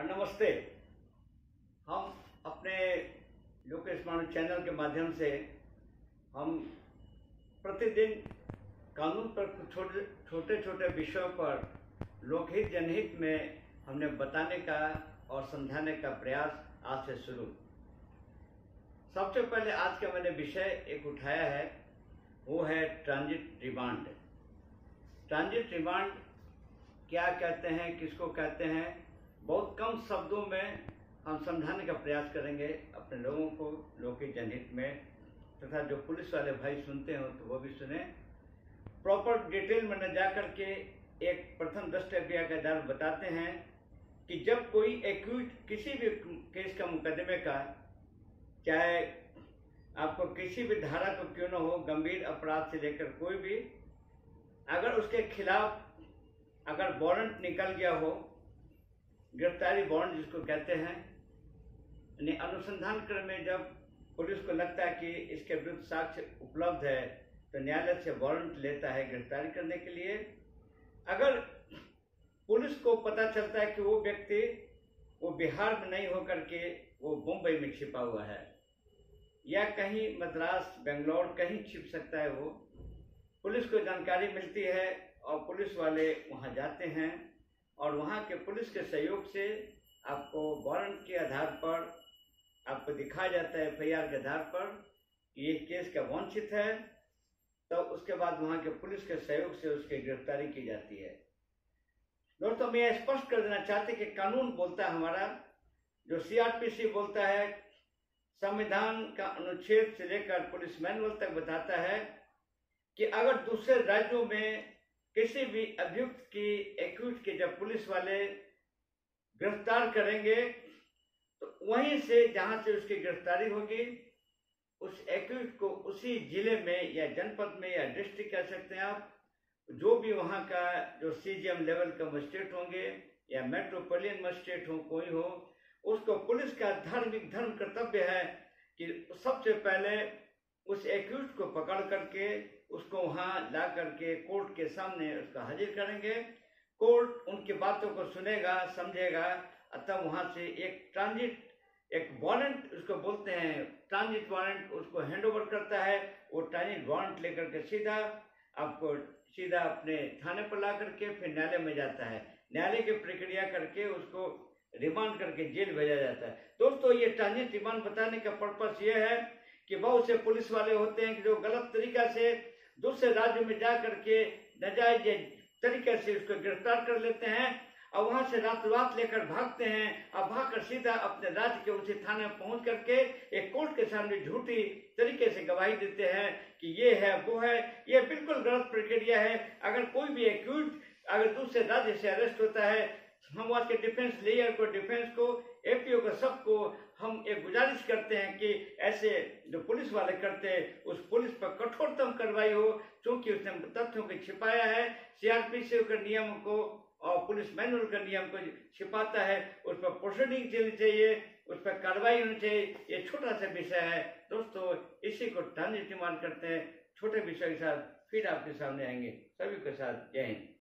हाँ नमस्ते। हम अपने लोकेश मानव चैनल के माध्यम से हम प्रतिदिन कानून पर छोटे छोटे छोटे विषयों पर लोकहित, जनहित में हमने बताने का और समझाने का प्रयास आज से शुरू। सबसे पहले आज का मैंने विषय एक उठाया है, वो है ट्रांजिट रिमांड ट्रांजिट रिमांड क्या कहते हैं, किसको कहते हैं? बहुत कम शब्दों में हम समझाने का प्रयास करेंगे अपने लोगों को लोक जनहित में, तथा जो पुलिस वाले भाई सुनते हो तो वो भी सुने। प्रॉपर डिटेल में न जा करके एक प्रथम दृष्टव्या के आधार बताते हैं कि जब कोई एक्यूज किसी भी केस का मुकदमे का, चाहे आपको किसी भी धारा को क्यों न हो, गंभीर अपराध से लेकर कोई भी, अगर उसके खिलाफ अगर वारंट निकल गया हो गिरफ्तारी वारंट जिसको कहते हैं यानी अनुसंधान क्रम में जब पुलिस को लगता है कि इसके विरुद्ध साक्ष्य उपलब्ध है तो न्यायालय से वारंट लेता है गिरफ्तारी करने के लिए। अगर पुलिस को पता चलता है कि वो व्यक्ति, वो बिहार में नहीं होकर के वो मुंबई में छिपा हुआ है, या कहीं मद्रास, बेंगलोर, कहीं छिप सकता है वो, पुलिस को जानकारी मिलती है और पुलिस वाले वहाँ जाते हैं। और वहाँ के पुलिस के सहयोग से आपको वारंट के आधार पर आपको दिखाया जाता है एफ़ के आधार पर कि ये केस का वांछित है तो उसके बाद वहाँ के पुलिस के सहयोग से उसकी गिरफ्तारी की जाती है। दोस्तों, मैं स्पष्ट कर देना चाहते कि कानून बोलता है हमारा, जो सीआरपीसी बोलता है, संविधान का अनुच्छेद से लेकर पुलिस मैनुअल तक बताता है कि अगर दूसरे राज्यों में किसी भी अभियुक्त की जब पुलिस वाले गिरफ़्तार करेंगे तो वहीं से, जहाँ से उसकी गिरफ्तारी होगी, उस एक्यूज को उसी ज़िले में या जनपद में या डिस्ट्रिक्ट कह सकते हैं आप, जो भी वहाँ का, जो सीजीएम लेवल का मजिस्ट्रेट होंगे, या मेट्रोपोलियन मजिस्ट्रेट हो, कोई हो, उसको पुलिस का धार्मिक धर्म कर्तव्य है कि सबसे पहले उस एक्यूज को पकड़ करके, उसको वहाँ ला करके कोर्ट के सामने उसका हाजिर करेंगे कोर्ट उनकी बातों को सुनेगा, समझेगा तब वहाँ से एक ट्रांजिट एक वारंट उसको बोलते हैं ट्रांजिट वारंट उसको हैंड ओवर करता है, वो ट्रांजिट वारंट लेकर के सीधा आपको सीधा अपने थाने पर ला करके फिर न्यायालय में जाता है। न्यायालय की प्रक्रिया करके उसको रिमांड करके जेल भेजा जाता है। दोस्तों, ये ट्रांजिट रिमांड बताने का पर्पस ये है कि बहुत से पुलिस वाले होते हैं कि जो गलत तरीका से दूसरे राज्य में जा करके नजायज तरीके से उसको गिरफ़्तार कर लेते हैं और वहाँ से रात रात लेकर भागते हैं। और भागकर सीधा अपने राज्य के उसी थाने में पहुँच करके एक कोर्ट के सामने झूठी तरीके से गवाही देते हैं कि ये है, वो है। ये बिल्कुल गलत प्रक्रिया है। अगर कोई भी एक्यूज अगर दूसरे राज्य से अरेस्ट होता है, हम वहाँ के डिफेंस लेयर को डिफेंस को एपीओ को, सबको हम एक गुजारिश करते हैं कि ऐसे जो पुलिस वाले करते हैं, उस पुलिस पर कठोरतम कार्रवाई हो क्योंकि उसने तथ्यों को छिपाया है सीआरपीसी के नियम को और पुलिस मैनुअल का नियम को छिपाता है, उस पर प्रोसीडिंग चलनी चाहिए, उस पर कार्रवाई होनी चाहिए, ये छोटा सा विषय है। दोस्तों, इसी को ट्रांजिट डिमांड करते हैं। छोटे विषय के साथ फिर आपके सामने आएँगे। सभी के साथ जय हिंद।